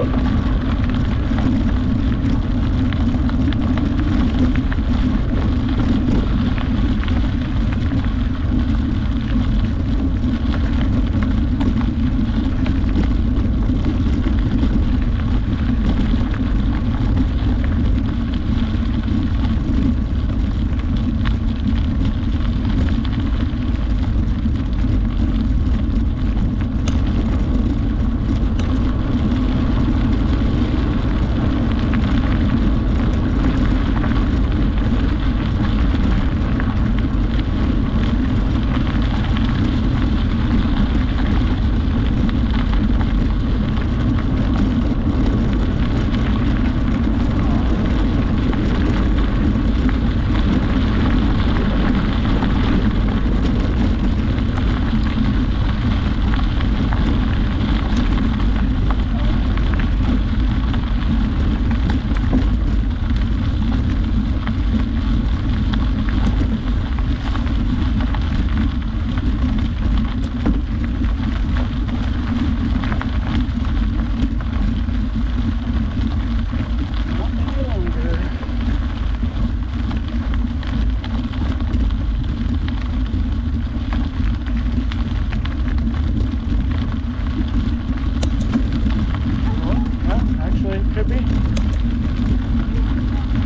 Oh.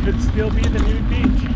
could still be the new beach.